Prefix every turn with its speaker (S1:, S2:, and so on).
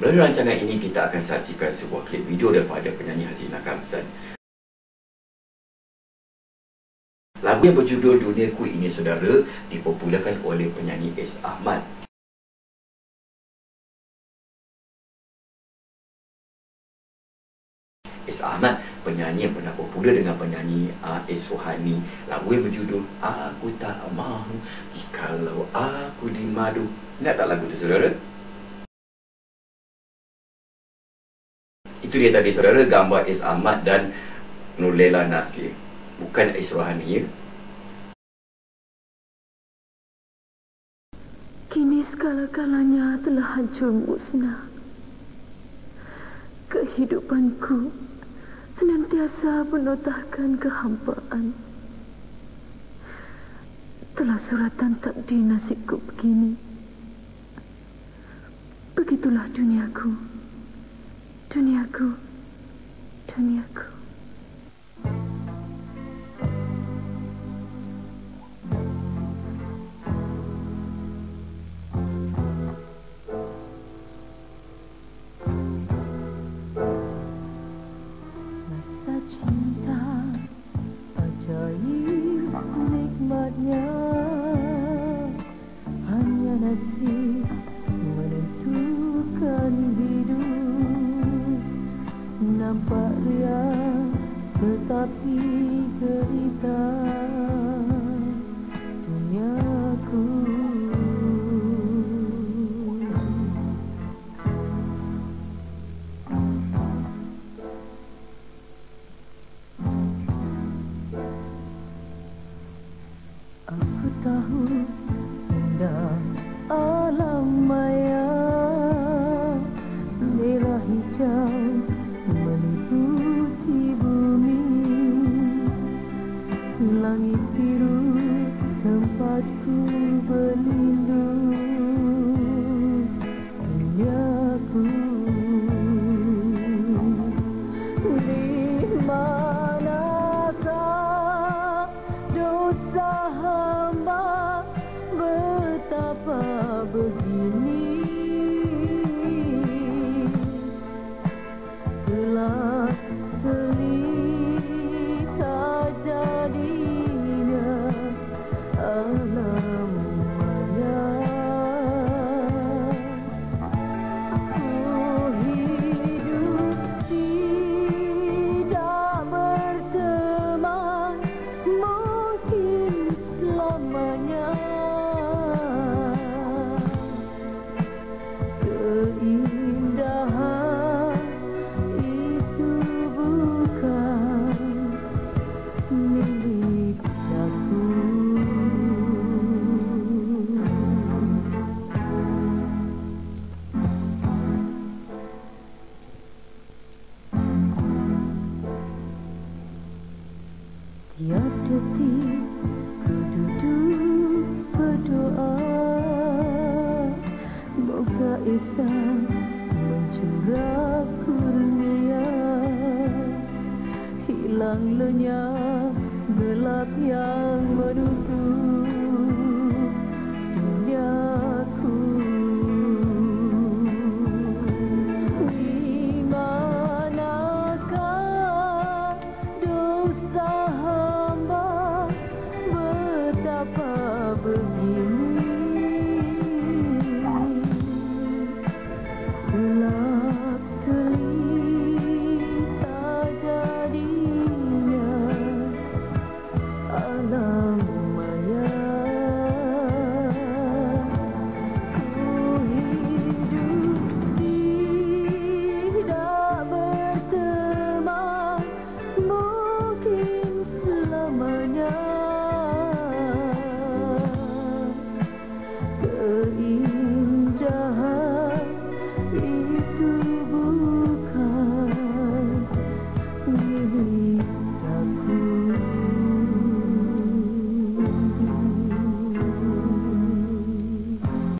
S1: Melalui rancangan ini kita akan saksikan sebuah klip video daripada penyanyi Hazina Kamsan. Lagu yang berjudul Dunia Ku Ini Saudara dipopularkan oleh penyanyi S. Ahmad. S. Ahmad, penyanyi yang pernah popular dengan penyanyi uh, S. Suhani. Lagu yang berjudul Aku Tak Mahu Jikalau Aku Dimadu. Ingat tak lagu tu saudara? Itu dia tadi saudara gambar S. Ahmad dan Nurlela Nasir. Bukan S. Rohani ya.
S2: Kini segala-galanya telah hancur musnah. Kehidupanku senantiasa menotahkan kehampaan. Telah suratan takdir nasibku begini. Begitulah duniaku. Tony aku. Tony aku. Duniaku. Duniaku.
S3: love.